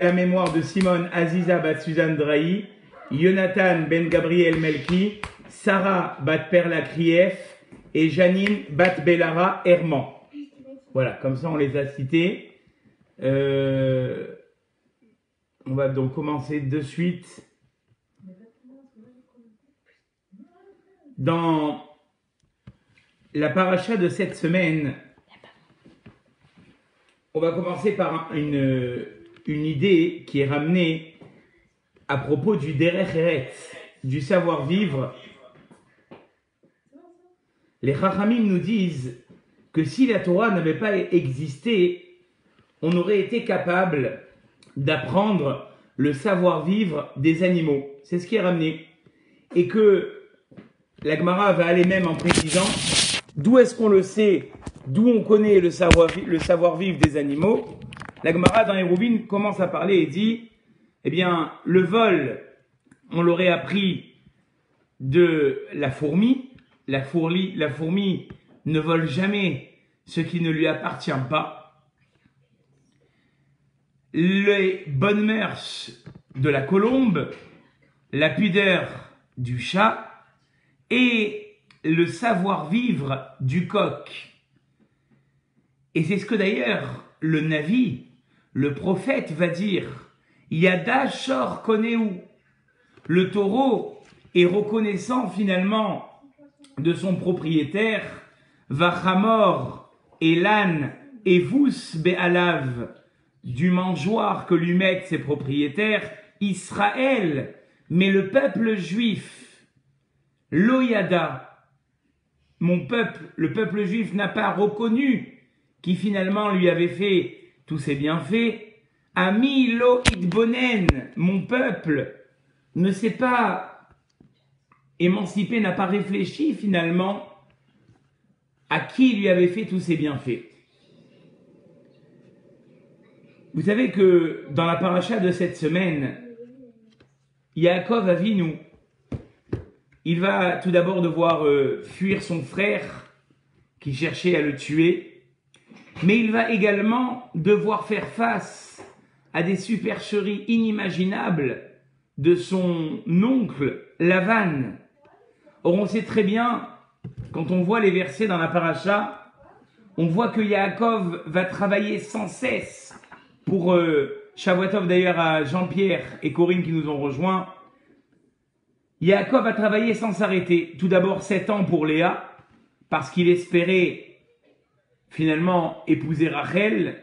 la mémoire de Simone Aziza Bat Suzanne Drahi, Jonathan Ben Gabriel Melki, Sarah Bat Perla Krief et Janine Bat Bellara Herman. Voilà, comme ça on les a cités. Euh, on va donc commencer de suite. Dans la paracha de cette semaine, on va commencer par une, une idée qui est ramenée à propos du Derech du savoir-vivre. Les Chachamim nous disent que si la Torah n'avait pas existé, on aurait été capable d'apprendre le savoir-vivre des animaux. C'est ce qui est ramené. Et que la Gemara va aller même en précisant d'où est-ce qu'on le sait, d'où on connaît le savoir-vivre des animaux. La Gemara dans les commence à parler et dit, eh bien, le vol, on l'aurait appris de la fourmi. La, fourmi. la fourmi ne vole jamais ce qui ne lui appartient pas. Les bonnes mœurs de la colombe, la pudeur du chat et le savoir-vivre du coq. Et c'est ce que d'ailleurs le Navi, le prophète, va dire. Yada Shor où Le taureau est reconnaissant finalement de son propriétaire. Vachamor et l'âne et vous Be'alav du mangeoire que lui mettent ses propriétaires. Israël, mais le peuple juif Loyada, mon peuple, le peuple juif n'a pas reconnu qui finalement lui avait fait tous ses bienfaits. Ami lo mon peuple ne s'est pas émancipé, n'a pas réfléchi finalement à qui lui avait fait tous ses bienfaits. Vous savez que dans la paracha de cette semaine, Yaakov nous il va tout d'abord devoir euh, fuir son frère qui cherchait à le tuer, mais il va également devoir faire face à des supercheries inimaginables de son oncle Lavan. Or, on sait très bien, quand on voit les versets dans la paracha, on voit que Yaakov va travailler sans cesse pour euh, d'ailleurs à Jean-Pierre et Corinne qui nous ont rejoints, Yaakov a travaillé sans s'arrêter. Tout d'abord sept ans pour Léa, parce qu'il espérait finalement épouser Rachel,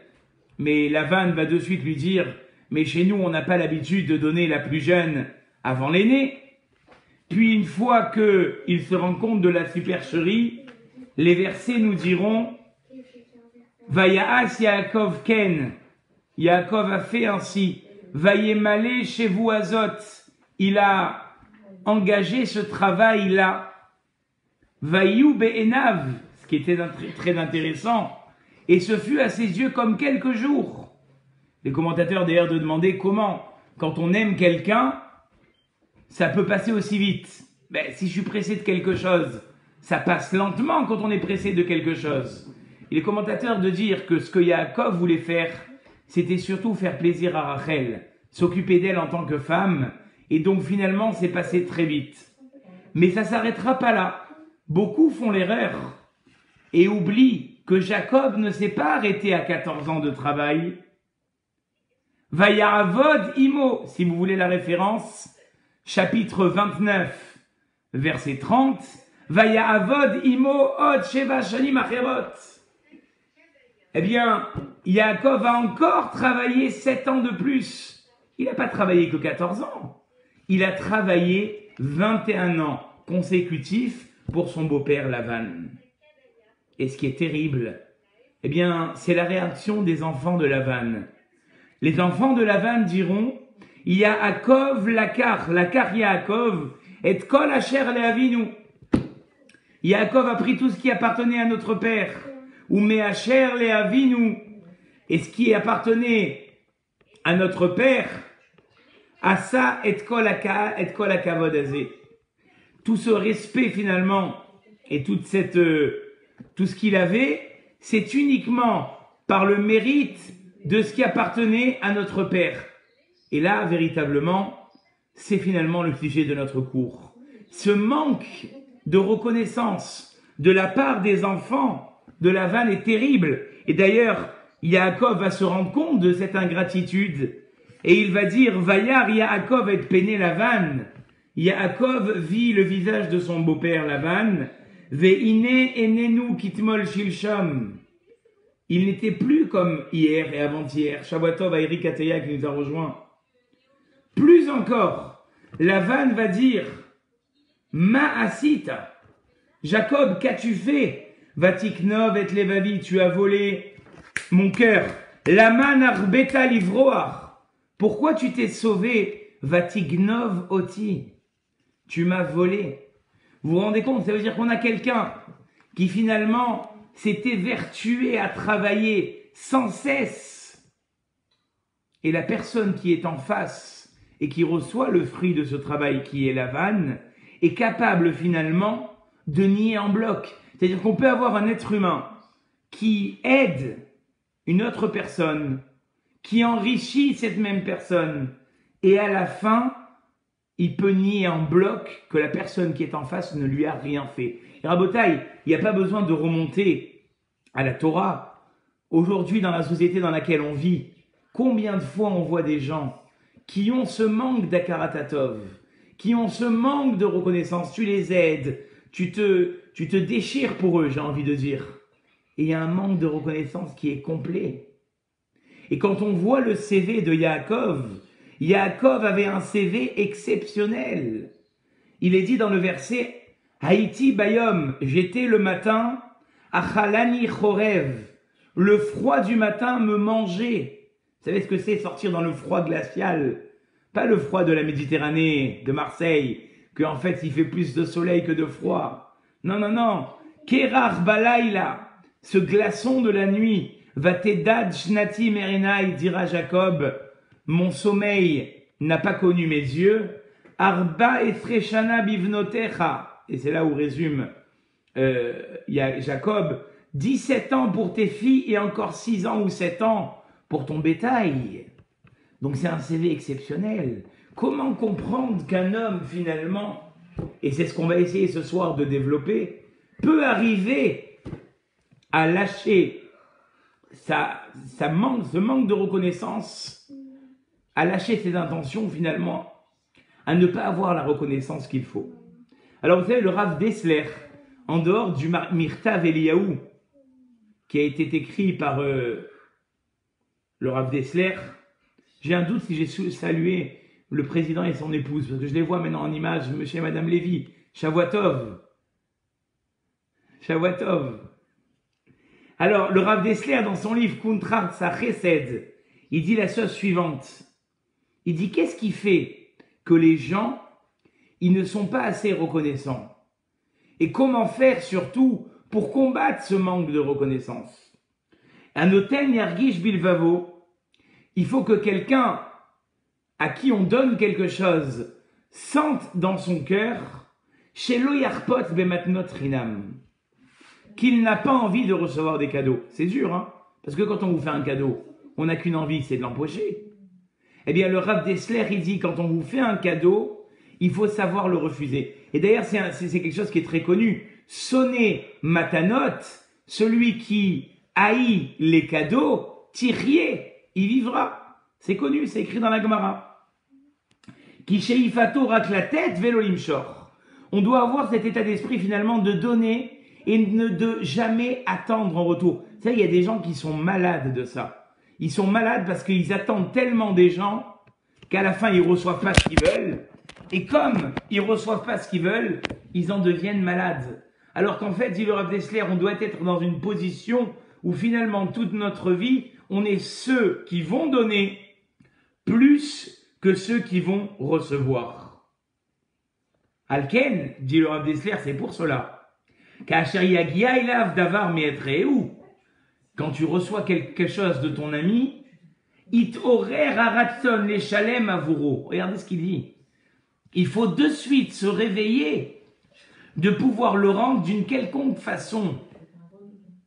mais Lavan va de suite lui dire, mais chez nous on n'a pas l'habitude de donner la plus jeune avant l'aîné. Puis une fois qu'il se rend compte de la supercherie, les versets nous diront, Vayaas Yaakov Ken, Yaakov a fait ainsi, malé chez vous Azot, il a engagé ce travail-là. Vaïou Be'enav, était très intéressant, et ce fut à ses yeux comme quelques jours. Les commentateurs d'ailleurs de demander comment, quand on aime quelqu'un, ça peut passer aussi vite. Ben, si je suis pressé de quelque chose, ça passe lentement quand on est pressé de quelque chose. Et les commentateurs de dire que ce que Yaakov voulait faire, c'était surtout faire plaisir à Rachel, s'occuper d'elle en tant que femme, et donc finalement, c'est passé très vite. Mais ça s'arrêtera pas là. Beaucoup font l'erreur et oublient que Jacob ne s'est pas arrêté à 14 ans de travail. Vayavod Imo, si vous voulez la référence, chapitre 29, verset 30. Vayavod Imo od sheva shanim Eh bien, Jacob a encore travaillé sept ans de plus. Il n'a pas travaillé que 14 ans il a travaillé 21 ans consécutifs pour son beau-père Lavan. Et ce qui est terrible, eh bien, c'est la réaction des enfants de Lavan. Les enfants de Lavan diront, Yaakov lakar, lakar Yaakov, et kol asher leavinu. Yaakov a pris tout ce qui appartenait à notre père, ou meacher leavinu, et ce qui appartenait à notre père, Asa et kol Tout ce respect finalement et toute cette euh, tout ce qu'il avait, c'est uniquement par le mérite de ce qui appartenait à notre père. Et là, véritablement, c'est finalement le sujet de notre cours. Ce manque de reconnaissance de la part des enfants de la vanne est terrible. Et d'ailleurs, Yaakov va se rendre compte de cette ingratitude. Et il va dire, Vayar Yaakov et peiné la vanne. Yaakov vit le visage de son beau-père Lavan. Kitmol shilsham. Il n'était plus comme hier et avant-hier. Shavuatov à Eric qui nous a rejoint. Plus encore, Lavan va dire, Ma asita. Jacob, qu'as-tu fait? Vatiknov et levavi, tu as volé mon cœur. Laman arbeta livroar. Pourquoi tu t'es sauvé? Vatignov oti. Tu m'as volé. Vous vous rendez compte? Ça veut dire qu'on a quelqu'un qui finalement s'était vertué à travailler sans cesse. Et la personne qui est en face et qui reçoit le fruit de ce travail qui est la vanne est capable finalement de nier en bloc. C'est-à-dire qu'on peut avoir un être humain qui aide une autre personne, qui enrichit cette même personne, et à la fin, il peut nier en bloc que la personne qui est en face ne lui a rien fait. Et il n'y a pas besoin de remonter à la Torah. Aujourd'hui, dans la société dans laquelle on vit, combien de fois on voit des gens qui ont ce manque d'akaratatov, qui ont ce manque de reconnaissance, tu les aides, tu te, tu te déchires pour eux, j'ai envie de dire. Et il y a un manque de reconnaissance qui est complet. Et quand on voit le CV de Yaakov, Yaakov avait un CV exceptionnel. Il est dit dans le verset, Haïti Bayom, j'étais le matin, Achalani Chorev, le froid du matin me mangeait. Vous savez ce que c'est sortir dans le froid glacial? Pas le froid de la Méditerranée, de Marseille, que en fait il fait plus de soleil que de froid. Non, non, non. Kerar Balaïla, ce glaçon de la nuit, va t'edad shnati merinai, dira Jacob, mon sommeil n'a pas connu mes yeux. Arba efreshana bivnotecha. Et c'est là où résume euh, Jacob. 17 ans pour tes filles et encore 6 ans ou 7 ans pour ton bétail. Donc c'est un CV exceptionnel. Comment comprendre qu'un homme finalement, et c'est ce qu'on va essayer ce soir de développer, peut arriver à lâcher sa manque, ce manque de reconnaissance à lâcher ses intentions finalement, à ne pas avoir la reconnaissance qu'il faut. Alors vous savez, le Rav Dessler, en dehors du Mirtav Eliaou, qui a été écrit par euh, le Rav Dessler, j'ai un doute si j'ai salué le président et son épouse, parce que je les vois maintenant en image, monsieur et madame Lévy, Shavuatov. Shavuatov. Alors, le Rav Dessler, dans son livre Kuntrat Sa il dit la chose suivante. Il dit qu'est-ce qui fait que les gens, ils ne sont pas assez reconnaissants? Et comment faire surtout pour combattre ce manque de reconnaissance? Un hôtel Nergish Bilvavo, il faut que quelqu'un à qui on donne quelque chose sente dans son cœur chez Loyarpot Bematnot Rinam qu'il n'a pas envie de recevoir des cadeaux. C'est dur, hein? Parce que quand on vous fait un cadeau, on n'a qu'une envie, c'est de l'empocher. Eh bien, le Rav Dessler, il dit, quand on vous fait un cadeau, il faut savoir le refuser. Et d'ailleurs, c'est quelque chose qui est très connu. Sonnez matanot, celui qui haït les cadeaux, tirier, il vivra. C'est connu, c'est écrit dans la Gemara. Kisheifato racle la tête, vélolim On doit avoir cet état d'esprit finalement de donner et ne de jamais attendre en retour. Ça, il y a des gens qui sont malades de ça. Ils sont malades parce qu'ils attendent tellement des gens qu'à la fin, ils reçoivent pas ce qu'ils veulent. Et comme ils reçoivent pas ce qu'ils veulent, ils en deviennent malades. Alors qu'en fait, dit le Rav Dessler, on doit être dans une position où finalement, toute notre vie, on est ceux qui vont donner plus que ceux qui vont recevoir. Alken, dit le Rav Dessler, c'est pour cela. davar où quand tu reçois quelque chose de ton ami, it horaire aratson les chalem avuro. Regardez ce qu'il dit. Il faut de suite se réveiller de pouvoir le rendre d'une quelconque façon.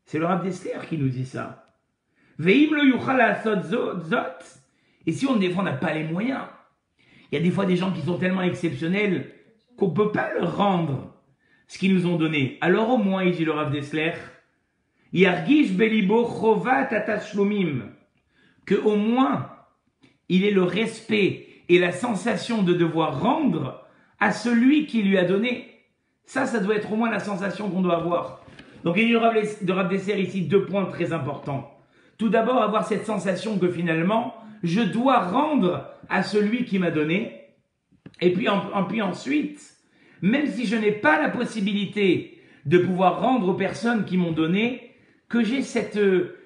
C'est le Rav d'Esther qui nous dit ça. Veim lo zot. Et si on, des fois, n'a pas les moyens, il y a des fois des gens qui sont tellement exceptionnels qu'on ne peut pas leur rendre ce qu'ils nous ont donné. Alors au moins, il dit le Rav Dessler, Yargish Belibo Chovat Tatachlomim, que au moins, il ait le respect et la sensation de devoir rendre à celui qui lui a donné. Ça, ça doit être au moins la sensation qu'on doit avoir. Donc il y aura de Rav Dessler ici deux points très importants. Tout d'abord, avoir cette sensation que finalement, je dois rendre à celui qui m'a donné. Et puis ensuite, même si je n'ai pas la possibilité de pouvoir rendre aux personnes qui m'ont donné, que j'ai cette,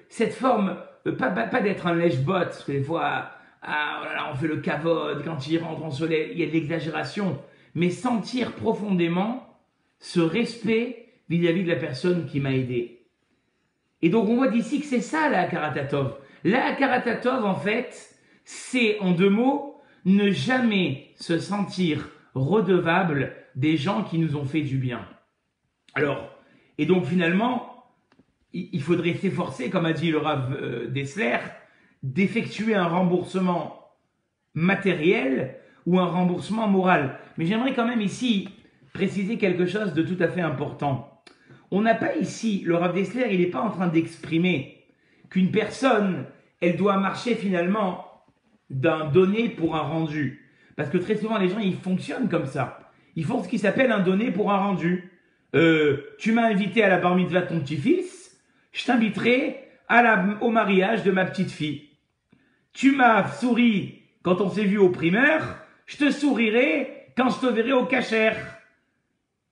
cette forme, euh, pas, pas, d'être un lèche-bot, parce que des fois, ah, oh on fait le cavode, quand il rentre en soleil, il y a de l'exagération, mais sentir profondément ce respect vis-à-vis de la personne qui m'a aidé. Et donc on voit d'ici que c'est ça la Karatatov. La Karatatov, en fait, c'est en deux mots, ne jamais se sentir redevable des gens qui nous ont fait du bien. Alors, et donc finalement, il faudrait s'efforcer, comme a dit le Rav euh, Dessler, d'effectuer un remboursement matériel ou un remboursement moral. Mais j'aimerais quand même ici préciser quelque chose de tout à fait important. On n'a pas ici, le Rav Dessler, il n'est pas en train d'exprimer qu'une personne, elle doit marcher finalement d'un donné pour un rendu. Parce que très souvent, les gens, ils fonctionnent comme ça. Ils font ce qui s'appelle un donné pour un rendu. Euh, tu m'as invité à la bar mitzvah de ton petit-fils, je t'inviterai au mariage de ma petite fille. Tu m'as souri quand on s'est vu au primaire, je te sourirai quand je te verrai au cachère.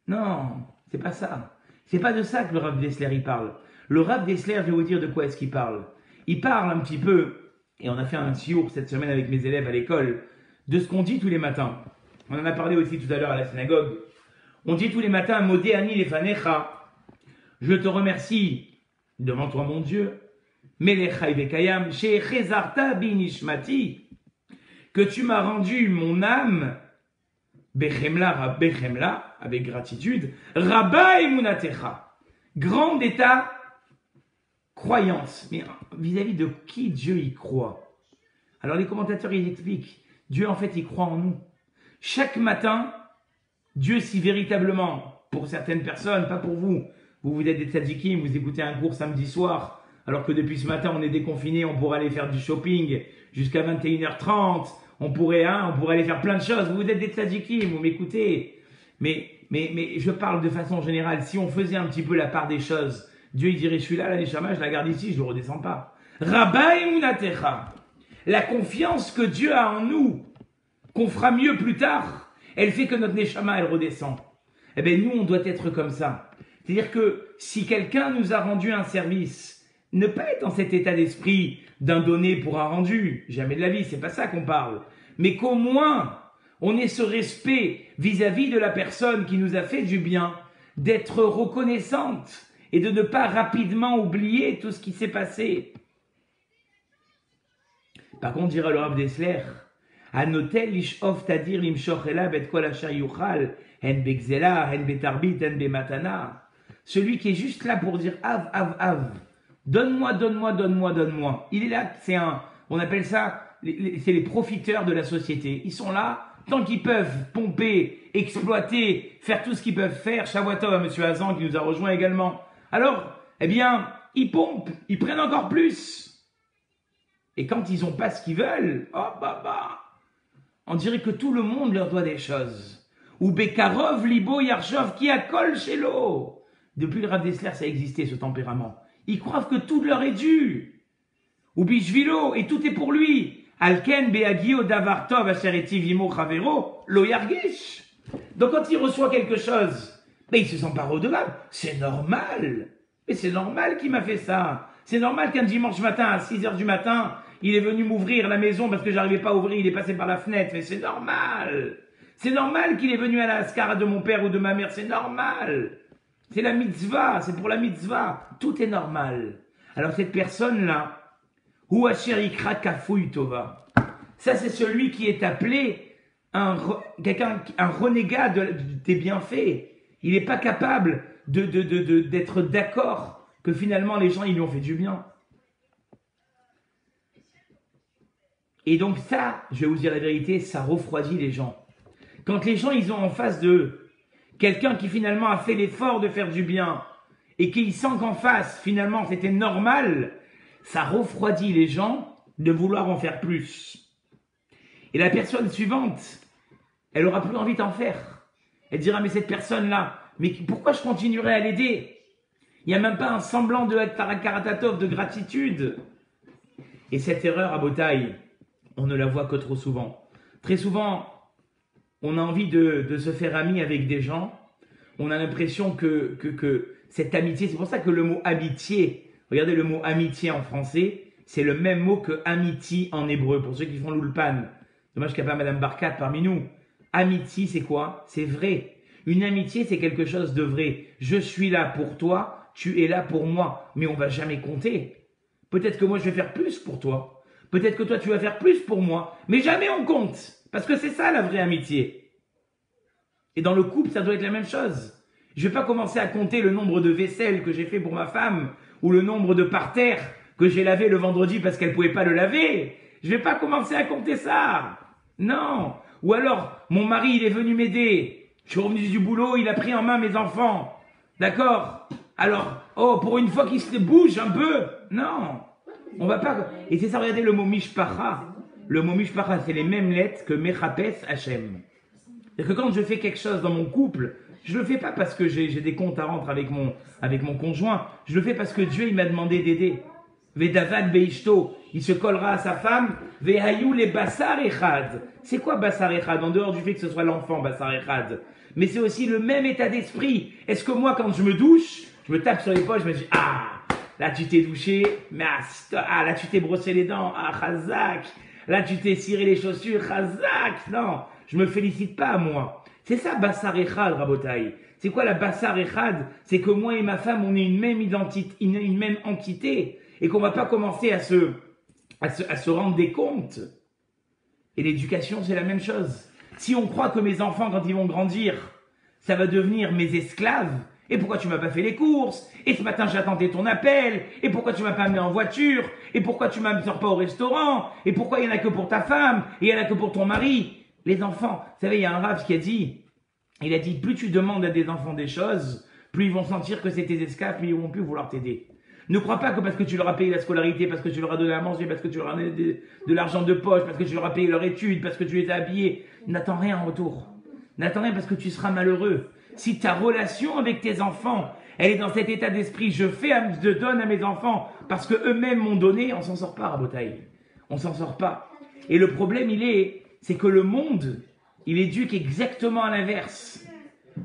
Non, c'est pas ça. C'est pas de ça que le Rav Dessler y parle. Le Rav Dessler, je vais vous dire de quoi est-ce qu'il parle. Il parle un petit peu, et on a fait un siour cette semaine avec mes élèves à l'école, de ce qu'on dit tous les matins. On en a parlé aussi tout à l'heure à la synagogue. On dit tous les matins, Modéani lefanecha. Je te remercie devant toi, mon Dieu. Que tu m'as rendu mon âme, bechemla, bechemla, avec gratitude, rabba munatecha. Grand état, croyance. Mais vis-à-vis de qui Dieu y croit? Alors les commentateurs, ils expliquent. Dieu, en fait, il croit en nous. Chaque matin, Dieu, si véritablement, pour certaines personnes, pas pour vous, vous vous êtes des tzadikim, vous écoutez un cours samedi soir, alors que depuis ce matin, on est déconfiné, on pourrait aller faire du shopping jusqu'à 21h30, on pourrait, hein, on pourrait aller faire plein de choses. Vous êtes des tzadikim, vous m'écoutez. Mais, mais, mais je parle de façon générale. Si on faisait un petit peu la part des choses, Dieu il dirait, je suis là, la Neshama, je la garde ici, je ne redescends pas. Rabba Munatecha. La confiance que Dieu a en nous, qu'on fera mieux plus tard, elle fait que notre Neshama, elle redescend. Eh bien, nous, on doit être comme ça. C'est-à-dire que si quelqu'un nous a rendu un service, ne pas être dans cet état d'esprit d'un donné pour un rendu, jamais de la vie, c'est pas ça qu'on parle, mais qu'au moins on ait ce respect vis-à-vis de la personne qui nous a fait du bien, d'être reconnaissante et de ne pas rapidement oublier tout ce qui s'est passé. Par contre, dira le Rav Dessler, Anotel lishov tadir limshoch bet kol yuchal, en begzela, en betarbit, en bematana. Celui qui est juste là pour dire av, av, av. Donne-moi, donne-moi, donne-moi, donne-moi. Il est là, c'est un, on appelle ça, c'est les profiteurs de la société. Ils sont là, tant qu'ils peuvent pomper, exploiter, faire tout ce qu'ils peuvent faire. Shavuatov à Monsieur Hazan qui nous a rejoint également. Alors, eh bien, ils pompent, ils prennent encore plus. Et quand ils n'ont pas ce qu'ils veulent, oh bah bah, on dirait que tout le monde leur doit des choses. Ou Bekarov, Libo, Yarshov, qui accole chez l'eau. Depuis le Rav Dessler, ça a existé, ce tempérament. Ils croient que tout leur est dû. Ou et tout est pour lui. Alken, Beagio, Davartov, Ashereti, Vimo, Chavero, Lo. Donc quand il reçoit quelque chose, mais il se sent pas redevable. C'est normal. Mais c'est normal qu'il m'a fait ça. C'est normal qu'un dimanche matin, à 6 heures du matin, il est venu m'ouvrir la maison parce que j'arrivais pas à ouvrir, il est passé par la fenêtre. Mais c'est normal. C'est normal qu'il est venu à la scara de mon père ou de ma mère. C'est normal. C'est la mitzvah. C'est pour la mitzvah. Tout est normal. Alors cette personne-là, Tova. Ça, c'est celui qui est appelé un, un renégat des bienfaits. Il n'est pas capable de, d'être d'accord que finalement les gens ils lui ont fait du bien. Et donc ça, je vais vous dire la vérité, ça refroidit les gens. Quand les gens, ils ont en face d'eux quelqu'un qui finalement a fait l'effort de faire du bien et qui sent qu'en face, finalement, c'était normal, ça refroidit les gens de vouloir en faire plus. Et la personne suivante, elle aura plus envie d'en faire. Elle dira, mais cette personne-là, mais pourquoi je continuerai à l'aider? Il n'y a même pas un semblant de Karatatov, de gratitude. Et cette erreur à Botaï, on ne la voit que trop souvent. Très souvent, on a envie de, se faire ami avec des gens. On a l'impression que, que, cette amitié, c'est pour ça que le mot amitié, regardez le mot amitié en français, c'est le même mot que amitié en hébreu, pour ceux qui font l'ulpan. Dommage qu'il n'y a pas Madame Barkat parmi nous. Amitié, c'est quoi? C'est vrai. Une amitié, c'est quelque chose de vrai. Je suis là pour toi, tu es là pour moi, mais on va jamais compter. Peut-être que moi je vais faire plus pour toi. Peut-être que toi tu vas faire plus pour moi, mais jamais on compte. Parce que c'est ça la vraie amitié. Et dans le couple, ça doit être la même chose. Je vais pas commencer à compter le nombre de vaisselles que j'ai fait pour ma femme ou le nombre de parterres que j'ai lavé le vendredi parce qu'elle pouvait pas le laver. Je vais pas commencer à compter ça. Non. Ou alors, mon mari, il est venu m'aider. Je suis revenu du boulot, il a pris en main mes enfants. D'accord Alors, oh, pour une fois qu'il se bouge un peu. Non. On va pas. Et c'est ça, regardez le mot mishpacha. Le mot mishpacha, c'est les mêmes lettres que mechapes Hachem. C'est-à-dire que quand je fais quelque chose dans mon couple, je le fais pas parce que j'ai des comptes à rendre avec mon, avec mon conjoint. Je le fais parce que Dieu, il m'a demandé d'aider. Vedavad Beishto, il se collera à sa femme. Vehayu les Basar Echad. C'est quoi Basar Echad? En dehors du fait que ce soit l'enfant Basar Echad. Mais c'est aussi le même état d'esprit. Est-ce que moi, quand je me douche, je me tape sur les poches, je me dis, ah, là tu t'es douché, mais ah, ah là tu t'es brossé les dents, ah, Chazak. Là tu t'es ciré les chaussures, Chazak. Non, je me félicite pas, moi. C'est ça, Bassar Echad, Rabotai. C'est quoi la Bassar Echad? C'est que moi et ma femme, on est une même identité, une même entité et qu'on va pas commencer à se, à se, rendre des comptes. Et l'éducation, c'est la même chose. Si on croit que mes enfants, quand ils vont grandir, ça va devenir mes esclaves, et pourquoi tu m'as pas fait les courses? Et ce matin j'attendais ton appel Et pourquoi tu m'as pas amené en voiture? Et pourquoi tu m'as pas au restaurant? Et pourquoi il y en a que pour ta femme? Et il y en a que pour ton mari? Les enfants, vous savez, il y a un rave qui a dit, il a dit, plus tu demandes à des enfants des choses, plus ils vont sentir que c'est tes esclaves, plus ils vont plus vouloir t'aider. Ne crois pas que parce que tu leur as payé la scolarité, parce que tu leur as donné à manger, parce que tu leur as donné de, l'argent de poche, parce que tu leur as payé leur étude, parce que tu les as habillés, n'attends rien en retour. N'attends rien parce que tu seras malheureux. Si ta relation avec tes enfants, elle est dans cet état d'esprit, je fais, je donne à mes enfants parce que eux-mêmes m'ont donné, on s'en sort pas, Rabotaï. On s'en sort pas. Et le problème, il est, c'est que le monde, il éduque exactement à l'inverse.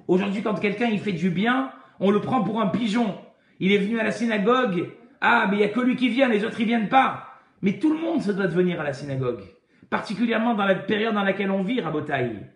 Aujourd'hui, quand quelqu'un il fait du bien, on le prend pour un pigeon. Il est venu à la synagogue. Ah, mais il n'y a que lui qui vient, les autres ils viennent pas. Mais tout le monde se doit de venir à la synagogue. Particulièrement dans la période dans laquelle on vit, Rabotaï.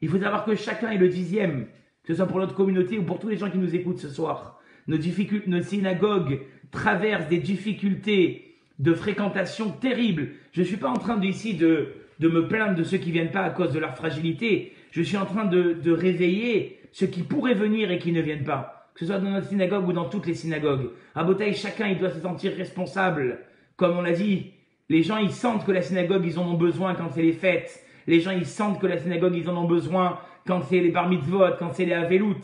Il faut savoir que chacun est le dixième, que ce soit pour notre communauté ou pour tous les gens qui nous écoutent ce soir. Nos, nos synagogues traversent des difficultés de fréquentation terribles. Je ne suis pas en train ici de, de me plaindre de ceux qui viennent pas à cause de leur fragilité. Je suis en train de, de réveiller ceux qui pourraient venir et qui ne viennent pas que ce soit dans notre synagogue ou dans toutes les synagogues. À Botaï, chacun, il doit se sentir responsable. Comme on l'a dit, les gens, ils sentent que la synagogue, ils en ont besoin quand c'est les fêtes. Les gens, ils sentent que la synagogue, ils en ont besoin quand c'est les bar mitzvot, quand c'est les avelout.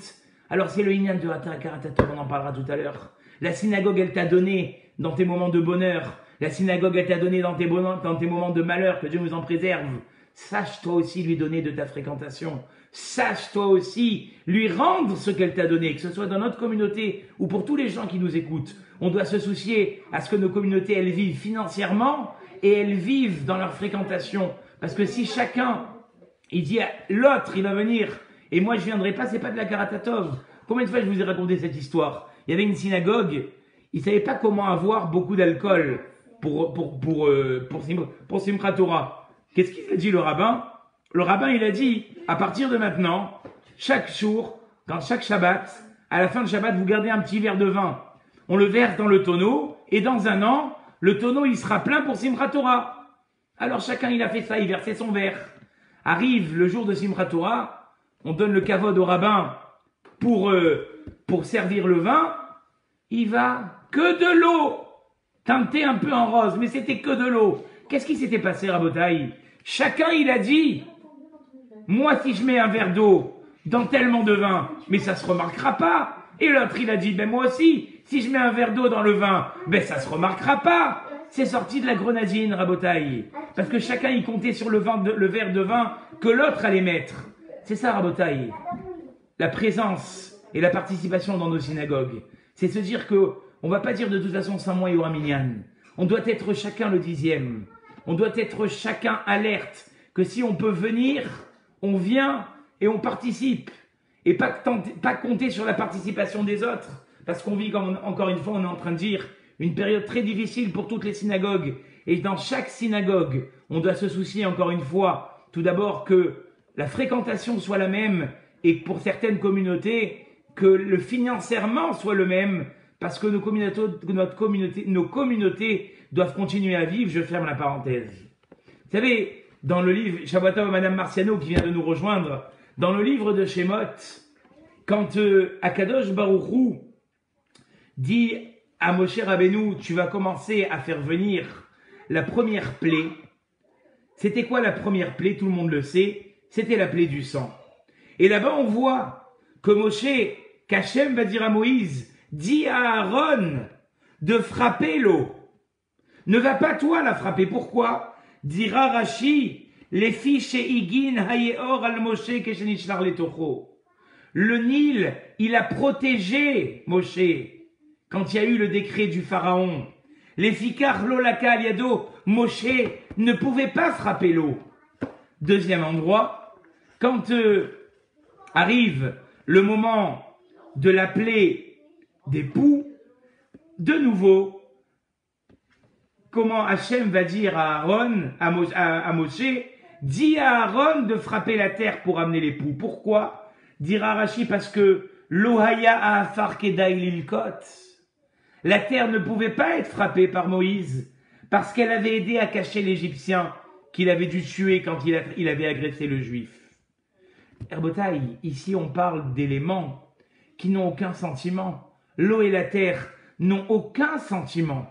Alors c'est le inyan de Karatatov, on en parlera tout à l'heure. La synagogue, elle t'a donné dans tes moments de bonheur. La synagogue, elle t'a donné dans tes, dans tes moments de malheur, que Dieu nous en préserve. Sache toi aussi lui donner de ta fréquentation sache toi aussi lui rendre ce qu'elle t'a donné, que ce soit dans notre communauté ou pour tous les gens qui nous écoutent. On doit se soucier à ce que nos communautés, elles vivent financièrement et elles vivent dans leur fréquentation. Parce que si chacun, il dit l'autre, il va venir, et moi je viendrai pas, c'est pas de la karatatov. Combien de fois je vous ai raconté cette histoire? Il y avait une synagogue, ils savaient pas comment avoir beaucoup d'alcool pour, pour, pour, euh, pour, pour, Simchat. Qu'est-ce qu'il a dit le rabbin? Le rabbin, il a dit, à partir de maintenant, chaque jour, dans chaque Shabbat, à la fin de Shabbat, vous gardez un petit verre de vin. On le verse dans le tonneau, et dans un an, le tonneau, il sera plein pour Simchat. Alors chacun, il a fait ça, il versait son verre. Arrive le jour de Simchat on donne le kavod au rabbin pour, euh, pour servir le vin. Il va que de l'eau, teinté un peu en rose, mais c'était que de l'eau. Qu'est-ce qui s'était passé, Rabotaï Chacun, il a dit, moi, si je mets un verre d'eau dans tellement de vin, mais ça se remarquera pas. Et l'autre, il a dit, ben moi aussi, si je mets un verre d'eau dans le vin, ben ça se remarquera pas. C'est sorti de la grenadine, Rabotaï. Parce que chacun, il comptait sur le, verre de vin que l'autre allait mettre. C'est ça, Rabotaï. La présence et la participation dans nos synagogues. C'est se dire que on va pas dire de toute façon sans moi, y aura On doit être chacun le dixième. On doit être chacun alerte que si on peut venir, on vient et on participe. Et pas, compter sur la participation des autres. Parce qu'on vit, encore une fois, on est en train de dire, une période très difficile pour toutes les synagogues. Et dans chaque synagogue, on doit se soucier encore une fois, tout d'abord que la fréquentation soit la même et pour certaines communautés, que le financièrement soit le même, parce que nos communautés, notre communauté, nos communautés doivent continuer à vivre. Je ferme la parenthèse. Vous savez, dans le livre, Shabbatov, Madame Marciano qui vient de nous rejoindre, dans le livre de Shemot, quand euh, Akadosh Baruchou dit à Moshe Rabbeinu, tu vas commencer à faire venir la première plaie. C'était quoi la première plaie Tout le monde le sait. C'était la plaie du sang. Et là-bas, on voit que Moshe, qu'Hachem va dire à Moïse, dit à Aaron de frapper l'eau. Ne va pas toi la frapper. Pourquoi? Dira Rashi, les fiches Igin Hayeor al Moshe Le Nil, il a protégé Moshe quand il y a eu le décret du pharaon. Les Fikar Lolaka Aliado, Moshe ne pouvait pas frapper l'eau. Deuxième endroit, quand euh, arrive le moment de l'appeler des poux, de nouveau, comment Hachem va dire à Aaron, à, Moshe, dit à Aaron de frapper la terre pour amener les poux. Pourquoi? Dira Rashi parce que Lohaya a lilkot. La terre ne pouvait pas être frappée par Moïse parce qu'elle avait aidé à cacher l'Égyptien qu'il avait dû tuer quand il, avait agressé le Juif. Herbotaï, ici on parle d'éléments qui n'ont aucun sentiment. L'eau et la terre n'ont aucun sentiment.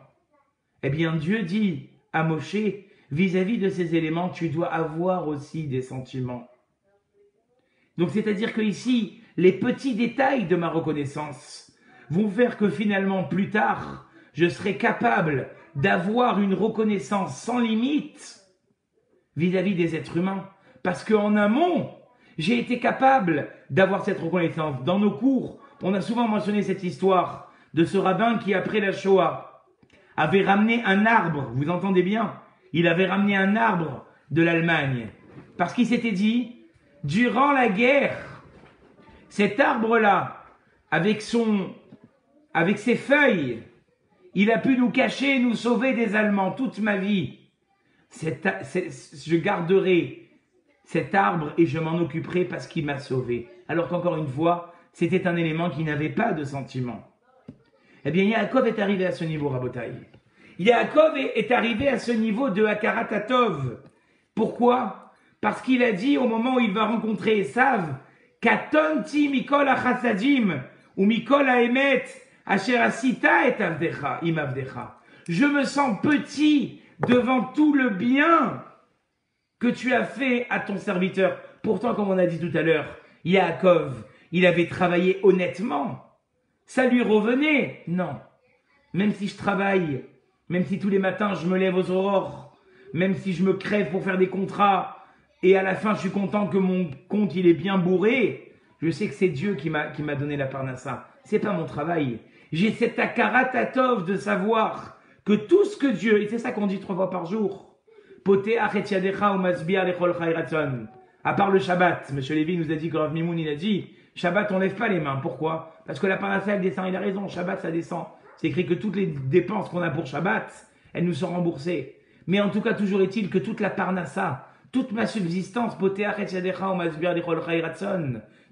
Eh bien, Dieu dit à Moshe, vis-à-vis de ces éléments, tu dois avoir aussi des sentiments. Donc, c'est-à-dire que ici, les petits détails de ma reconnaissance vont faire que finalement, plus tard, je serai capable d'avoir une reconnaissance sans limite vis-à-vis des êtres humains. Parce qu'en amont, j'ai été capable d'avoir cette reconnaissance. Dans nos cours, on a souvent mentionné cette histoire de ce rabbin qui, après la Shoah, avait ramené un arbre, vous entendez bien? Il avait ramené un arbre de l'Allemagne. Parce qu'il s'était dit, durant la guerre, cet arbre-là, avec son, avec ses feuilles, il a pu nous cacher, nous sauver des Allemands toute ma vie. je garderai cet arbre et je m'en occuperai parce qu'il m'a sauvé. Alors qu'encore une fois, c'était un élément qui n'avait pas de sentiment. Eh bien, Yaakov est arrivé à ce niveau, Rabotaï. Yaakov est arrivé à ce niveau de Hakaratatov. Pourquoi? Parce qu'il a dit au moment où il va rencontrer Esav, Katonti Mikol Achasadim, ou Mikol Aemet, Asher Asita et Avdecha. Je me sens petit devant tout le bien que tu as fait à ton serviteur. Pourtant, comme on a dit tout à l'heure, Yaakov, il avait travaillé honnêtement ça lui revenait? Non. Même si je travaille, même si tous les matins je me lève aux aurores, même si je me crève pour faire des contrats, et à la fin je suis content que mon compte il est bien bourré, je sais que c'est Dieu qui m'a qui m'a donné la parnassa. C'est pas mon travail. J'ai cet akaratatov de savoir que tout ce que Dieu, et c'est ça qu'on dit trois fois par jour, poté ou masbia À part le Shabbat, Monsieur Lévy nous a dit Rav Mimoun il a dit, Shabbat on lève pas les mains. Pourquoi? Parce que la parnassa, elle descend, il a raison, Shabbat, ça descend. C'est écrit que toutes les dépenses qu'on a pour Shabbat, elles nous sont remboursées. Mais en tout cas, toujours est-il que toute la parnassa, toute ma subsistance,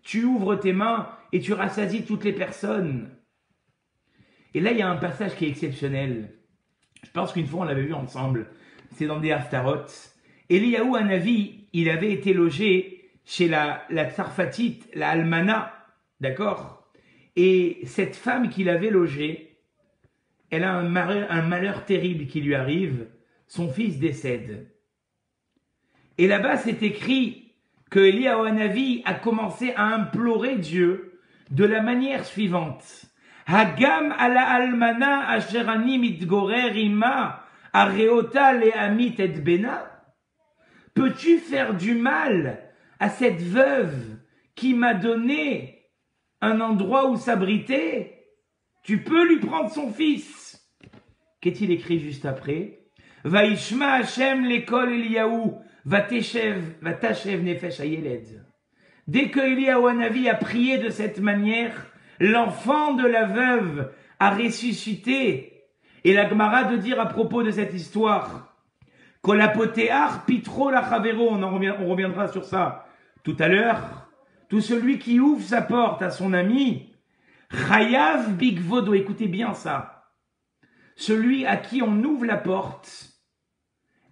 tu ouvres tes mains et tu rassasies toutes les personnes. Et là, il y a un passage qui est exceptionnel. Je pense qu'une fois, on l'avait vu ensemble. C'est dans des Haftarot. Eliyahu Hanavi, il avait été logé chez la, la Tsarfatite, la Almana, d'accord? Et cette femme qu'il avait logée, elle a un malheur, terrible qui lui arrive. son fils décède. Et là-bas, c'est écrit que Eliyahu Hanavi a commencé à implorer Dieu de la manière suivante. Hagam ala almana asherani mitgorer ima areota le'amit et bena? Peux-tu faire du mal à cette veuve qui m'a donné un endroit où s'abriter? Tu peux lui prendre son fils. Qu'est-il écrit juste après? Vaishma Hashem l'école Eliyahu vatashev vatashev nefesh. Dès que Hanavi a prié de cette manière, l'enfant de la veuve a ressuscité. Et la Gemara de dire à propos de cette histoire, Kolapotear pitro la on, en revient, on reviendra sur ça tout à l'heure, tout celui qui ouvre sa porte à son ami, Chayav Bigvodo, écoutez bien ça, celui à qui on ouvre la porte,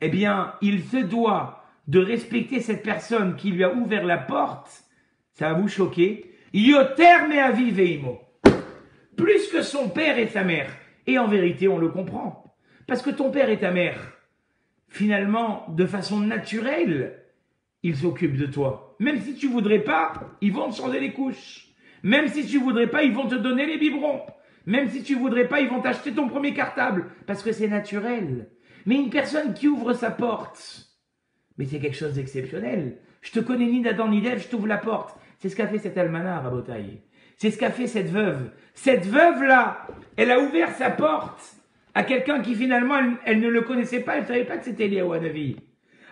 eh bien, il se doit de respecter cette personne qui lui a ouvert la porte, ça va vous choquer, Yoter me aviveimo. Plus que son père et sa mère. Et en vérité, on le comprend. Parce que ton père et ta mère, finalement, de façon naturelle, ils s'occupent de toi. Même si tu voudrais pas, ils vont te changer les couches. Même si tu voudrais pas, ils vont te donner les biberons. Même si tu voudrais pas, ils vont t'acheter ton premier cartable. Parce que c'est naturel. Mais une personne qui ouvre sa porte, mais c'est quelque chose d'exceptionnel. Je te connais ni d'Adam ni d'Ève, je t'ouvre la porte. C'est ce qu'a fait cet almanach, Rabotaï. C'est ce qu'a fait cette veuve. Cette veuve-là, elle a ouvert sa porte à quelqu'un qui finalement, elle, ne le connaissait pas, elle ne savait pas que c'était Eliyahu Hanavi.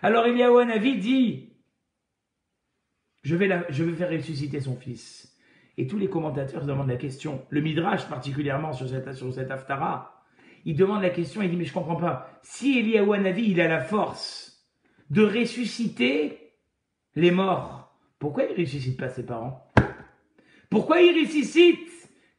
Alors Eliyahu Hanavi dit, je vais, je vais faire ressusciter son fils. Et tous les commentateurs se demandent la question. Le Midrash, particulièrement sur cette, sur cette Haftara, il demande la question, il dit, mais je comprends pas. Si Eliyahu Hanavi, il a la force de ressusciter les morts, pourquoi il ressuscite pas ses parents? Pourquoi il ressuscite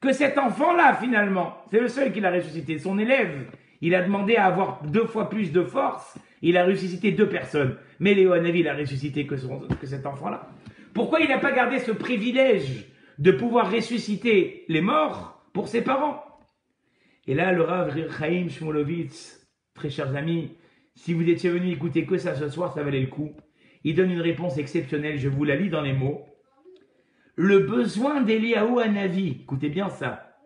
que cet enfant-là, finalement? C'est le seul qui l'a ressuscité. Son élève, il a demandé à avoir deux fois plus de force. Il a ressuscité deux personnes. Mais Léo Hanavi, il a ressuscité que, cet enfant-là. Pourquoi il n'a pas gardé ce privilège de pouvoir ressusciter les morts pour ses parents? Et là, le Rav Chaim Shmulovitz, très chers amis, si vous étiez venus écouter que ça ce soir, ça valait le coup. Il donne une réponse exceptionnelle, je vous la lis dans les mots. Le besoin d'Eliaou Hanavi, écoutez bien ça,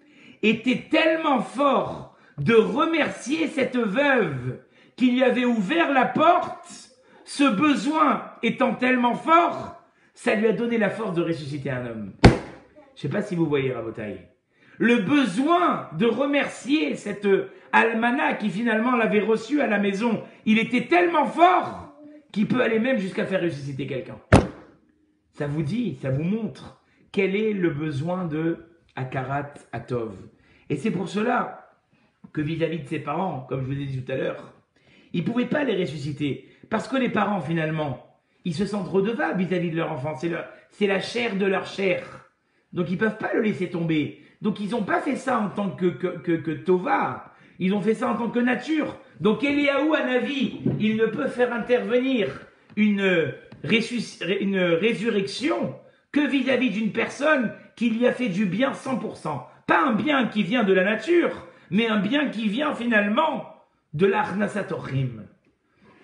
était tellement fort de remercier cette veuve qui lui avait ouvert la porte. Ce besoin étant tellement fort, ça lui a donné la force de ressusciter un homme. Je ne sais pas si vous voyez Rabotaï. Le besoin de remercier cette almana qui finalement l'avait reçu à la maison, il était tellement fort qui peut aller même jusqu'à faire ressusciter quelqu'un. Ça vous dit, ça vous montre quel est le besoin de Akarat Atov. Et c'est pour cela que vis-à-vis de ses parents, comme je vous ai dit tout à l'heure, ils ne pouvaient pas les ressusciter. Parce que les parents, finalement, ils se sentent redevables vis-à-vis de leur enfant. C'est la chair de leur chair. Donc ils ne peuvent pas le laisser tomber. Donc ils n'ont pas fait ça en tant que, que, que Tova. Ils ont fait ça en tant que nature. Donc Eliaou Navi, il ne peut faire intervenir une, une résurrection que vis-à-vis d'une personne qui lui a fait du bien 100%. Pas un bien qui vient de la nature, mais un bien qui vient finalement de l'Arnasatorim.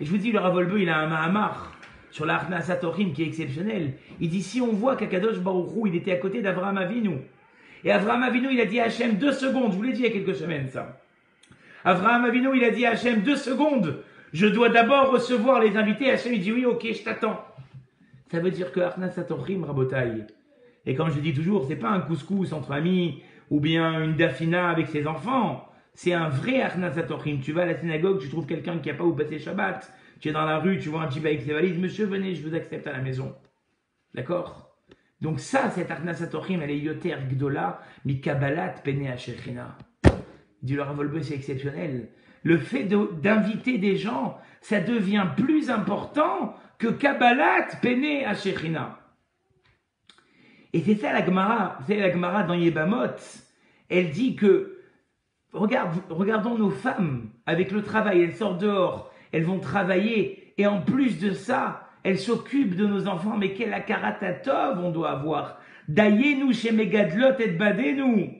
Et je vous dis, le Ravolbeu, il a un Mahamar sur l'Arnasatorim qui est exceptionnel. Il dit, si on voit qu'Akadosh Baruchou, il était à côté d'Avraham Avinu, et Avraham Avinu, il a dit à Hachem deux secondes, je vous l'ai dit il y a quelques semaines ça. Avraham Avinu, il a dit à Hachem, deux secondes, je dois d'abord recevoir les invités. Hachem, il dit oui, ok, je t'attends. Ça veut dire que Arna Satorim Rabotai. Et comme je dis toujours, c'est pas un couscous entre amis ou bien une dafina avec ses enfants. C'est un vrai Arna Satorim. Tu vas à la synagogue, tu trouves quelqu'un qui n'a pas où passer Shabbat. Tu es dans la rue, tu vois un type avec ses valises. Monsieur, venez, je vous accepte à la maison. D'accord? Donc ça, cette Arna Satorim, elle est yoter gdola, mi kabbalat pene dit le Ravolbeu, c'est exceptionnel. Le fait d'inviter des gens, ça devient plus important que Kabbalat Pene à. Et c'est ça la Gemara, c'est la Gemara dans Yebamot. Elle dit que, regarde, regardons nos femmes avec le travail, elles sortent dehors, elles vont travailler, et en plus de ça, elles s'occupent de nos enfants, mais quel akaratatov on doit avoir. Daillez-nous chez Megadlot et badez-nous.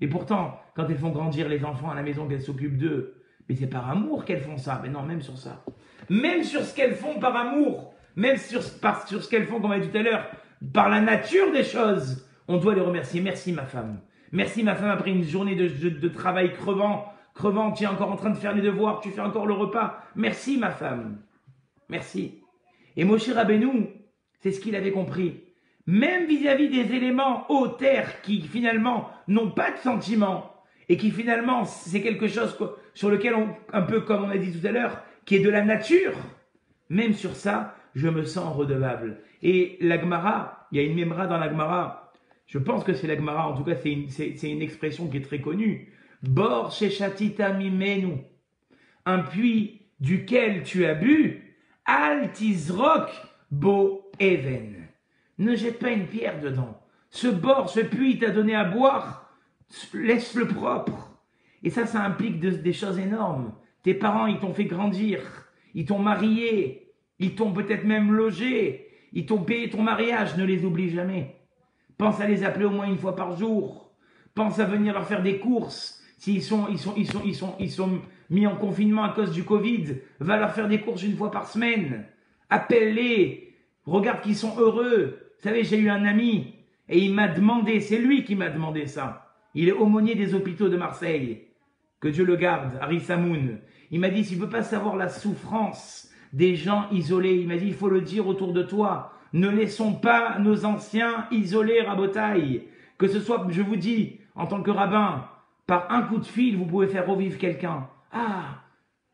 Et pourtant, quand elles font grandir les enfants à la maison, qu'elles s'occupent d'eux, Mais c'est par amour qu'elles font ça. Mais non, même sur ça. Même sur ce qu'elles font par amour, même sur, sur ce qu'elles font, comme on a dit tout à l'heure, par la nature des choses, on doit les remercier. Merci ma femme. Merci ma femme après une journée de, de, travail crevant, crevant, tu es encore en train de faire les devoirs, tu fais encore le repas. Merci ma femme. Merci. Et Moshe Rabbeinu, c'est ce qu'il avait compris. Même vis-à-vis des éléments haut terre qui finalement n'ont pas de sentiments et qui finalement c'est quelque chose sur lequel on, un peu comme on a dit tout à l'heure, qui est de la nature. Même sur ça, je me sens redevable. Et l'Agmara, il y a une mémora dans l'Agmara, je pense que c'est l'Agmara, en tout cas c'est une, une, expression qui est très connue. Bor shechatita mimenu, un puits duquel tu as bu, altizrok bo even. Ne jette pas une pierre dedans. Ce bord, ce puits t'a donné à boire, laisse-le propre. Et ça, ça implique des choses énormes. Tes parents, ils t'ont fait grandir, ils t'ont marié, ils t'ont peut-être même logé, ils t'ont payé ton mariage, ne les oublie jamais. Pense à les appeler au moins une fois par jour. Pense à venir leur faire des courses. S'ils sont, ils sont, ils sont, ils sont, ils sont mis en confinement à cause du Covid, va leur faire des courses une fois par semaine. Appelle-les. Regarde qu'ils sont heureux. Vous savez, j'ai eu un ami et il m'a demandé, c'est lui qui m'a demandé ça. Il est aumônier des hôpitaux de Marseille. Que Dieu le garde, Harry Samoun. Il m'a dit, s'il ne veut pas savoir la souffrance des gens isolés, il m'a dit, il faut le dire autour de toi. Ne laissons pas nos anciens isolés, rabotaille. Que ce soit, je vous dis, en tant que rabbin, par un coup de fil, vous pouvez faire revivre quelqu'un. Ah,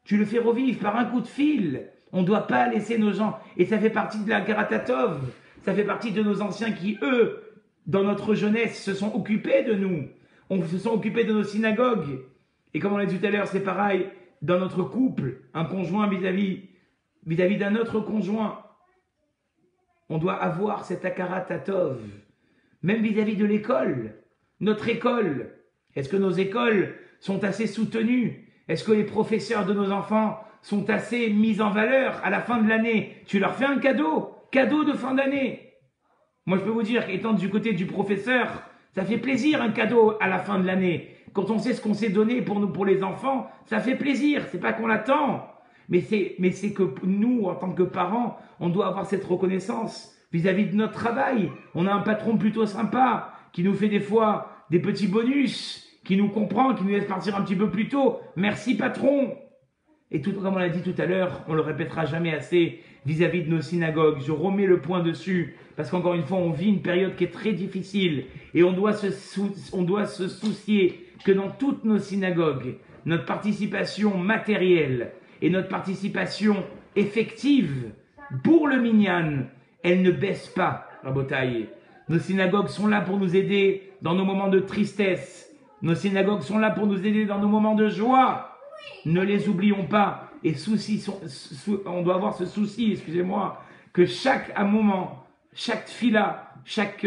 tu le fais revivre par un coup de fil. On ne doit pas laisser nos gens. Et ça fait partie de la Garatatov. Ça fait partie de nos anciens qui, eux, dans notre jeunesse, se sont occupés de nous. On se sont occupés de nos synagogues. Et comme on l'a dit tout à l'heure, c'est pareil dans notre couple, un conjoint vis-à-vis vis-à-vis d'un autre conjoint. On doit avoir cet akaratatov, même vis-à-vis de l'école, notre école. Est-ce que nos écoles sont assez soutenues? Est-ce que les professeurs de nos enfants sont assez mis en valeur à la fin de l'année? Tu leur fais un cadeau, cadeau de fin d'année. Moi, je peux vous dire qu'étant du côté du professeur, ça fait plaisir un cadeau à la fin de l'année. Quand on sait ce qu'on s'est donné pour nous, pour les enfants, ça fait plaisir. C'est pas qu'on l'attend, mais c'est, mais c'est que nous, en tant que parents, on doit avoir cette reconnaissance vis-à-vis de notre travail. On a un patron plutôt sympa qui nous fait des fois des petits bonus, qui nous comprend, qui nous laisse partir un petit peu plus tôt. Merci patron. Et tout comme on l'a dit tout à l'heure, on le répétera jamais assez vis-à-vis de nos synagogues. Je remets le point dessus parce qu'encore une fois, on vit une période qui est très difficile et on doit se, on doit se soucier que dans toutes nos synagogues, notre participation matérielle et notre participation effective pour le minyan, elle ne baisse pas, Rabotaille. Nos synagogues sont là pour nous aider dans nos moments de tristesse. Nos synagogues sont là pour nous aider dans nos moments de joie. Ne les oublions pas. Et souci, on doit avoir ce souci, excusez-moi, que chaque moment, chaque fila, chaque,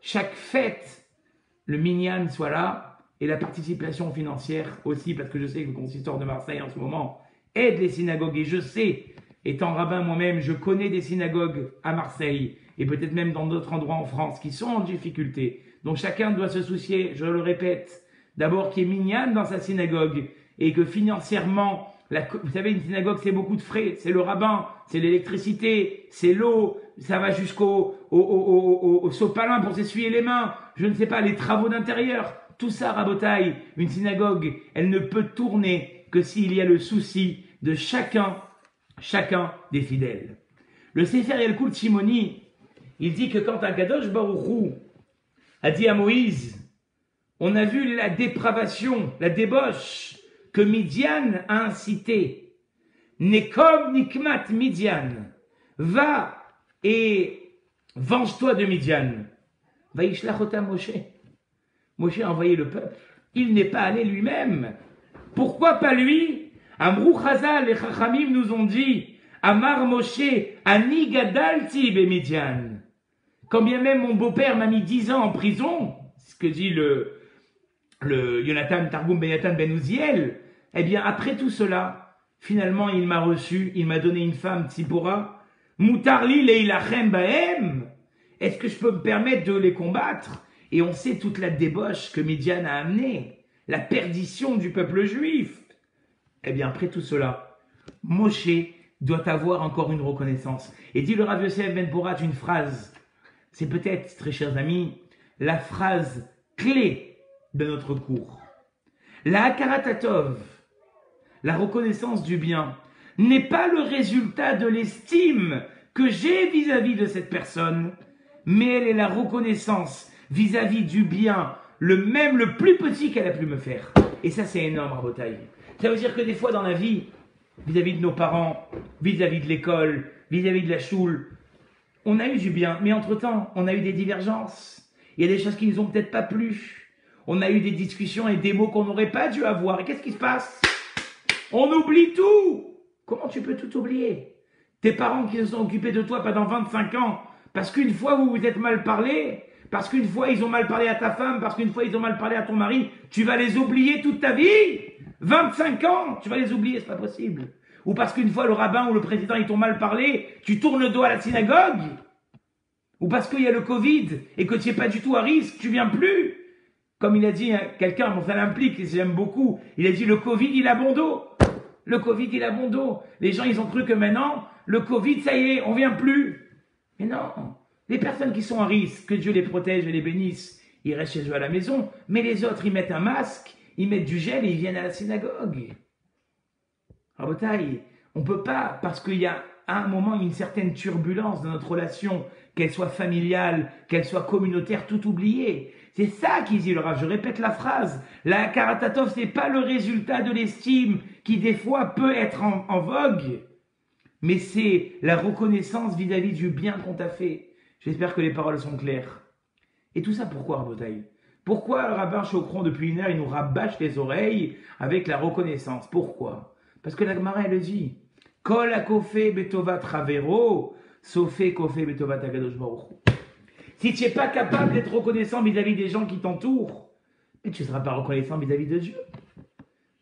chaque fête, le minyan soit là et la participation financière aussi, parce que je sais que le consistoire de Marseille en ce moment aide les synagogues. Et je sais, étant rabbin moi-même, je connais des synagogues à Marseille et peut-être même dans d'autres endroits en France qui sont en difficulté. Donc chacun doit se soucier, je le répète, d'abord qu'il est mignonne dans sa synagogue et que financièrement, vous savez, une synagogue, c'est beaucoup de frais. C'est le rabbin, c'est l'électricité, c'est l'eau, ça va jusqu'au au, au, au, sopalin pour s'essuyer les mains. Je ne sais pas, les travaux d'intérieur. Tout ça, rabotaille, une synagogue, elle ne peut tourner que s'il y a le souci de chacun, chacun des fidèles. Le Sefer Yelkul Shimoni, il dit que quand un Kadosh Baruchou a dit à Moïse, on a vu la dépravation, la débauche que Midian a incité. Nekom Nikmat Midian, va et venge-toi de Midian. Va Ishlachota Moshe. Moshe a envoyé le peuple. Il n'est pas allé lui-même. Pourquoi pas lui? Amrou Chazal et Chachamim nous ont dit Amar Moshe, Ani Gadalti Bemidian. Quand bien même mon beau-père m'a mis dix ans en prison, ce que dit le, le Jonathan Targum Benatan Ben Uziel, eh bien après tout cela, finalement il m'a reçu, il m'a donné une femme Tzipora, Moutarli Leilachem Bahem. Est-ce que je peux me permettre de les combattre? Et on sait toute la débauche que Midian a amenée, la perdition du peuple juif. Eh bien, après tout cela, Moshe doit avoir encore une reconnaissance. Et dit le Rav Yosef Ben Porat une phrase. C'est peut-être, très chers amis, la phrase clé de notre cours. La Hakaratatov, la reconnaissance du bien, n'est pas le résultat de l'estime que j'ai vis-à-vis de cette personne, mais elle est la reconnaissance vis-à-vis du bien, le même, le plus petit qu'elle a pu me faire. Et ça, c'est énorme, Rabotaille. Ça veut dire que des fois dans la vie, vis-à-vis de nos parents, vis-à-vis de l'école, vis-à-vis de la choule, on a eu du bien, mais entre-temps, on a eu des divergences. Il y a des choses qui nous ont peut-être pas plu. On a eu des discussions et des mots qu'on n'aurait pas dû avoir. Et qu'est-ce qui se passe? On oublie tout Comment tu peux tout oublier? Tes parents qui se sont occupés de toi pendant 25 ans, parce qu'une fois vous vous êtes mal parlé, parce qu'une fois ils ont mal parlé à ta femme, parce qu'une fois ils ont mal parlé à ton mari, tu vas les oublier toute ta vie 25 ans, tu vas les oublier, c'est pas possible. Ou parce qu'une fois le rabbin ou le président ils t'ont mal parlé, tu tournes le dos à la synagogue? Ou parce qu'il y a le Covid et que tu n'es pas du tout à risque, tu viens plus? Comme il a dit hein, quelqu'un, bon ça l'implique, j'aime beaucoup, il a dit le Covid il a bon dos. Le Covid il a bon dos. Les gens ils ont cru que maintenant, le Covid ça y est, on vient plus. Mais non, les personnes qui sont à risque, que Dieu les protège et les bénisse, ils restent chez eux à la maison, mais les autres ils mettent un masque, ils mettent du gel et ils viennent à la synagogue. Rabotaille, on peut pas, parce qu'il y a à un moment une certaine turbulence dans notre relation, qu'elle soit familiale, qu'elle soit communautaire, tout oublier. C'est ça qui dit le Rav. Je répète la phrase. La Karatatov, n'est pas le résultat de l'estime qui des fois peut être en, vogue, mais c'est la reconnaissance vis-à-vis du bien qu'on t'a fait. J'espère que les paroles sont claires. Et tout ça pourquoi, Rabotaille Pourquoi le rabbin Chocron, depuis une heure, il nous rabâche les oreilles avec la reconnaissance? Pourquoi? Parce que la Gemara, elle le dit. Kol akofe betova travero, sofé kofé betova tagadosh Si tu n'es pas capable d'être reconnaissant vis-à-vis des gens qui t'entourent, tu ne seras pas reconnaissant vis-à-vis de Dieu.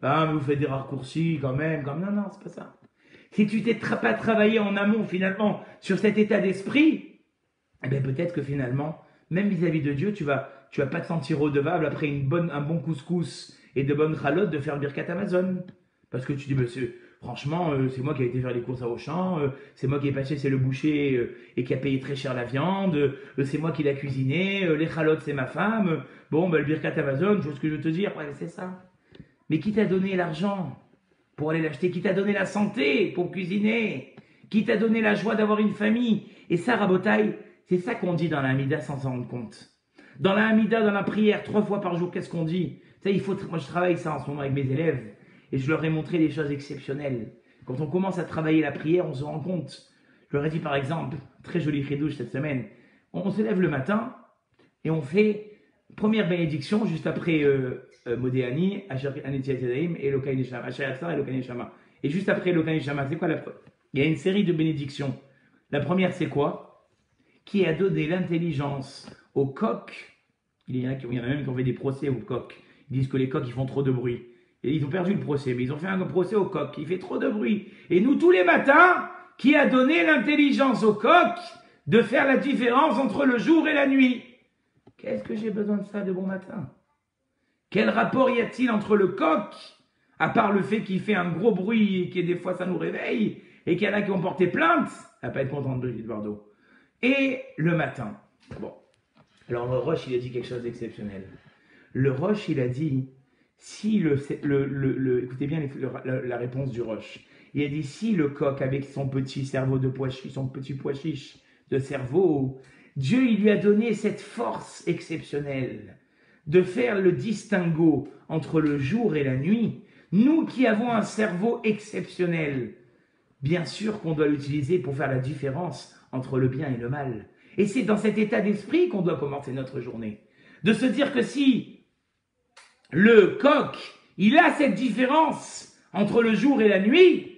Ah, vous faites des raccourcis quand même, comme non, non, c'est pas ça. Si tu t'es pas travaillé en amont finalement sur cet état d'esprit, eh bien peut-être que finalement, même vis-à-vis de Dieu, tu vas, tu vas pas te sentir redevable après un bon couscous et de bonnes chalotes de faire le birkat Amazon. Parce que tu dis, monsieur, franchement, euh, c'est moi qui ai été faire les courses à Auchan, euh, c'est moi qui ai passé c'est le boucher euh, et qui a payé très cher la viande, c'est moi qui l'ai cuisiné, les chalotes c'est ma femme, bon, ben, le birkat Amazon, je vois ce que je veux te dire, c'est ça. Mais qui t'a donné l'argent pour aller l'acheter? Qui t'a donné la santé pour cuisiner? Qui t'a donné la joie d'avoir une famille? Et ça, Rabotaille, c'est ça qu'on dit dans la Hamida sans s'en rendre compte. Dans la Hamida, dans la prière, trois fois par jour, qu'est-ce qu'on dit? Ça, il faut. Moi, je travaille ça en ce moment avec mes élèves et je leur ai montré des choses exceptionnelles. Quand on commence à travailler la prière, on se rend compte. Je leur ai dit par exemple, très joli chidouche cette semaine, on, se lève le matin et on fait première bénédiction juste après euh, euh, Modéani, et Lokain Shama. Et juste après Lokain Shama, c'est quoi la Il y a une série de bénédictions. La première, c'est quoi? Qui a donné l'intelligence aux coqs il y, en a, il y en a même qui ont fait des procès aux coqs. Ils disent que les coqs, ils font trop de bruit. Et ils ont perdu le procès, mais ils ont fait un procès au coq qui fait trop de bruit. Et nous, tous les matins, qui a donné l'intelligence au coq de faire la différence entre le jour et la nuit? Qu'est-ce que j'ai besoin de ça de bon matin? Quel rapport y a-t-il entre le coq, à part le fait qu'il fait un gros bruit et que des fois ça nous réveille, et qu'il y en a qui ont porté plainte, à pas être content de Brigitte Bordeaux, et le matin Bon. Alors le Roche, il a dit quelque chose d'exceptionnel. Le Roche, il a dit si le, le, écoutez bien la, réponse du Roche. Il a dit si le coq avec son petit cerveau de pois chiche, son petit pois de cerveau, Dieu il lui a donné cette force exceptionnelle de faire le distinguo entre le jour et la nuit. Nous qui avons un cerveau exceptionnel, bien sûr qu'on doit l'utiliser pour faire la différence entre le bien et le mal. Et c'est dans cet état d'esprit qu'on doit commencer notre journée. De se dire que si le coq, il a cette différence entre le jour et la nuit.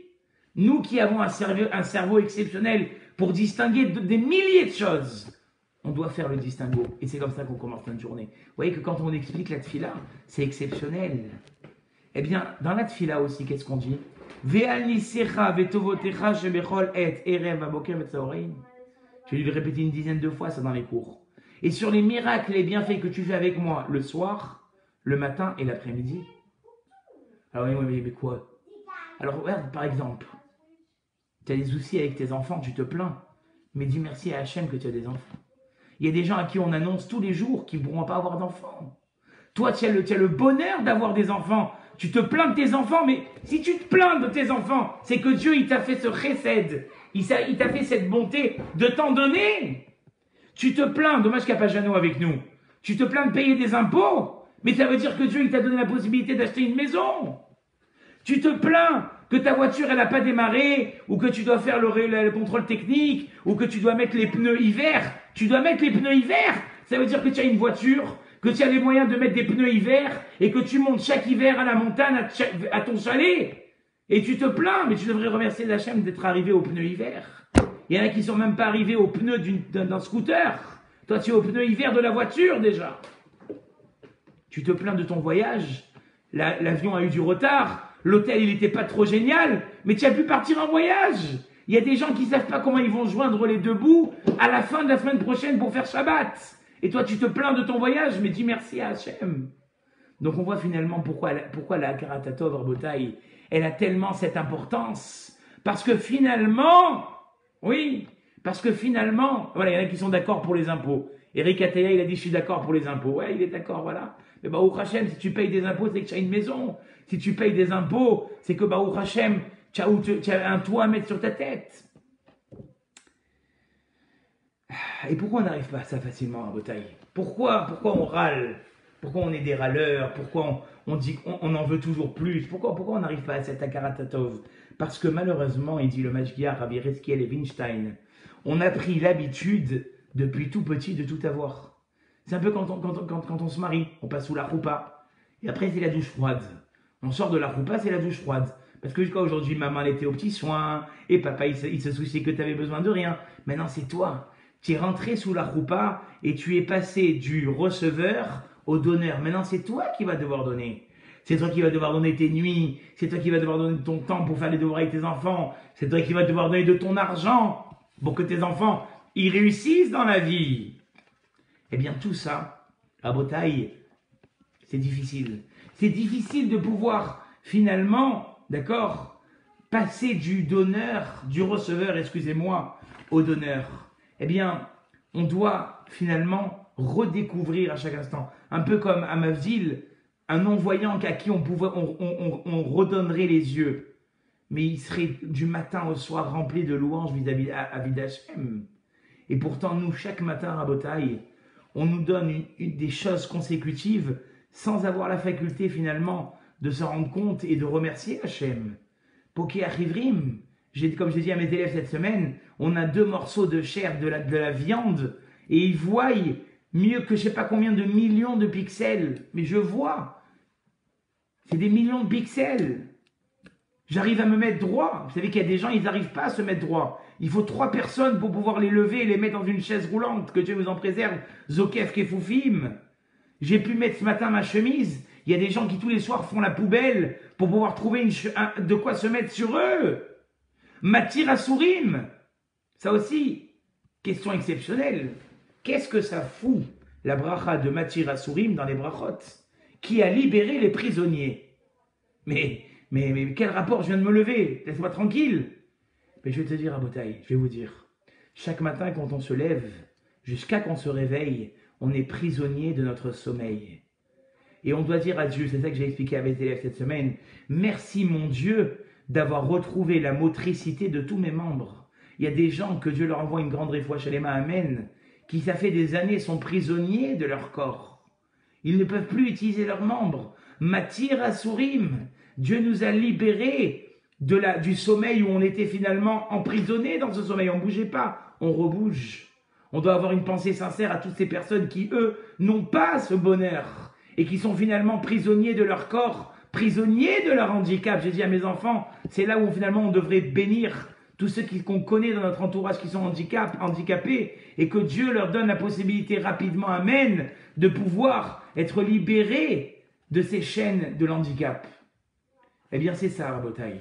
Nous qui avons un cerveau, exceptionnel pour distinguer des milliers de choses, on doit faire le distinguo. Et c'est comme ça qu'on commence notre journée. Vous voyez que quand on explique la tfila, c'est exceptionnel. Eh bien, dans la tfila aussi, qu'est-ce qu'on dit? Je vais lui répéter une dizaine de fois, ça dans les cours. Et sur les miracles et bienfaits que tu fais avec moi le soir, le matin et l'après-midi. Alors, oui, mais, quoi? Alors regarde, par exemple, tu as des soucis avec tes enfants, tu te plains, mais dis merci à Hachem que tu as des enfants. Il y a des gens à qui on annonce tous les jours qu'ils ne pourront pas avoir d'enfants. Toi, tu as, le, le bonheur d'avoir des enfants. Tu te plains de tes enfants, mais si tu te plains de tes enfants, c'est que Dieu, il t'a fait ce récède. Il t'a fait cette bonté de t'en donner. Tu te plains, dommage qu'il n'y a pas Jeannot avec nous. Tu te plains de payer des impôts, mais ça veut dire que Dieu, il t'a donné la possibilité d'acheter une maison. Tu te plains que ta voiture, elle n'a pas démarré, ou que tu dois faire le, le, contrôle technique, ou que tu dois mettre les pneus hiver. Tu dois mettre les pneus hiver. Ça veut dire que tu as une voiture, que tu as les moyens de mettre des pneus hiver, et que tu montes chaque hiver à la montagne, à, ton chalet. Et tu te plains, mais tu devrais remercier chaîne d'être arrivé aux pneus hiver. Il y en a qui sont même pas arrivés aux pneus d'un scooter. Toi, tu es aux pneus hiver de la voiture déjà. Tu te plains de ton voyage. L'avion a eu du retard. L'hôtel, il n'était pas trop génial. Mais tu as pu partir en voyage. Il y a des gens qui ne savent pas comment ils vont joindre les deux bouts à la fin de la semaine prochaine pour faire Shabbat. Et toi, tu te plains de ton voyage, mais dis merci à Hachem. Donc on voit finalement pourquoi, pourquoi la Karatatov Arbotaï, elle a tellement cette importance. Parce que finalement, oui, parce que finalement, voilà, il y en a qui sont d'accord pour les impôts. Eric Ataya, il a dit je suis d'accord pour les impôts. Ouais, il est d'accord, voilà. Mais bah, Hachem, si tu payes des impôts, c'est que tu as une maison. Si tu payes des impôts, c'est que bah, Hachem, tu as, un toit à mettre sur ta tête. Et pourquoi on n'arrive pas à ça facilement à Botaï Pourquoi Pourquoi on râle? Pourquoi on est des râleurs? Pourquoi on, dit qu'on en veut toujours plus? Pourquoi, pourquoi on n'arrive pas à cette Akaratatov? Parce que malheureusement, il dit le Majgiar, Rabbi Reskiel et Winstein, on a pris l'habitude depuis tout petit de tout avoir. C'est un peu quand on, se marie, on passe sous la roupa, et après c'est la douche froide. On sort de la roupa, c'est la douche froide. Parce que jusqu'à aujourd'hui, maman elle était aux petits soins, et papa il se, il se souciait que tu avais besoin de rien. Maintenant c'est toi tu es rentré sous la roupa et tu es passé du receveur au donneur. Maintenant, c'est toi qui vas devoir donner. C'est toi qui vas devoir donner tes nuits. C'est toi qui vas devoir donner ton temps pour faire les devoirs avec tes enfants. C'est toi qui vas devoir donner de ton argent pour que tes enfants y réussissent dans la vie. Eh bien, tout ça, à Botaï, c'est difficile. C'est difficile de pouvoir finalement, d'accord, passer du donneur, du receveur, excusez-moi, au donneur eh bien, on doit finalement redécouvrir à chaque instant. Un peu comme à Mavzil, un non-voyant à qui on, pouvait, on, redonnerait les yeux. Mais il serait du matin au soir rempli de louanges vis-à-vis d'Hachem. Et pourtant, nous, chaque matin à Botaï, on nous donne des choses consécutives sans avoir la faculté finalement de se rendre compte et de remercier Hachem. Poké Achivrim, comme j'ai dit à mes élèves cette semaine, on a deux morceaux de chair, de la, de la viande, et ils voient mieux que je sais pas combien de millions de pixels. Mais je vois. C'est des millions de pixels. J'arrive à me mettre droit. Vous savez qu'il y a des gens, ils n'arrivent pas à se mettre droit. Il faut trois personnes pour pouvoir les lever et les mettre dans une chaise roulante. Que Dieu vous en préserve. Zokef Kefoufim. J'ai pu mettre ce matin ma chemise. Il y a des gens qui tous les soirs font la poubelle pour pouvoir trouver de quoi se mettre sur eux. Matir Sourim, ça aussi, question exceptionnelle. Qu'est-ce que ça fout, la bracha de Matir Sourim dans les brachot? Qui a libéré les prisonniers? Mais, mais, quel rapport? Je viens de me lever, laisse-moi tranquille. Mais je vais te dire à je vais vous dire, chaque matin quand on se lève, jusqu'à qu'on se réveille, on est prisonnier de notre sommeil. Et on doit dire à Dieu, c'est ça que j'ai expliqué à mes élèves cette semaine, merci mon Dieu d'avoir retrouvé la motricité de tous mes membres. Il y a des gens que Dieu leur envoie une grande réfoua chez les Amen, qui ça fait des années sont prisonniers de leur corps. Ils ne peuvent plus utiliser leurs membres. Matir Asurim, Dieu nous a libérés de la, du sommeil où on était finalement emprisonnés dans ce sommeil. On ne bougeait pas, on rebouge. On doit avoir une pensée sincère à toutes ces personnes qui, eux, n'ont pas ce bonheur et qui sont finalement prisonniers de leur corps prisonniers de leur handicap. J'ai dit à mes enfants, c'est là où finalement on devrait bénir tous ceux qu'on connaît dans notre entourage qui sont handicap, handicapés et que Dieu leur donne la possibilité rapidement, Amen, de pouvoir être libérés de ces chaînes de l'handicap. Eh bien, c'est ça, Rabotaï.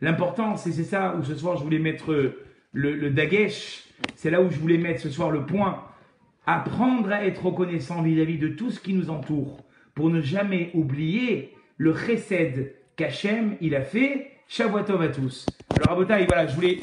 L'important, c'est ça où ce soir je voulais mettre le, le dagesh, c'est là où je voulais mettre ce soir le point. Apprendre à être reconnaissant vis-à-vis -vis de tout ce qui nous entoure pour ne jamais oublier le chesed qu'Hachem, il a fait Shavuot à tous. Alors, Rabotai, voilà, je voulais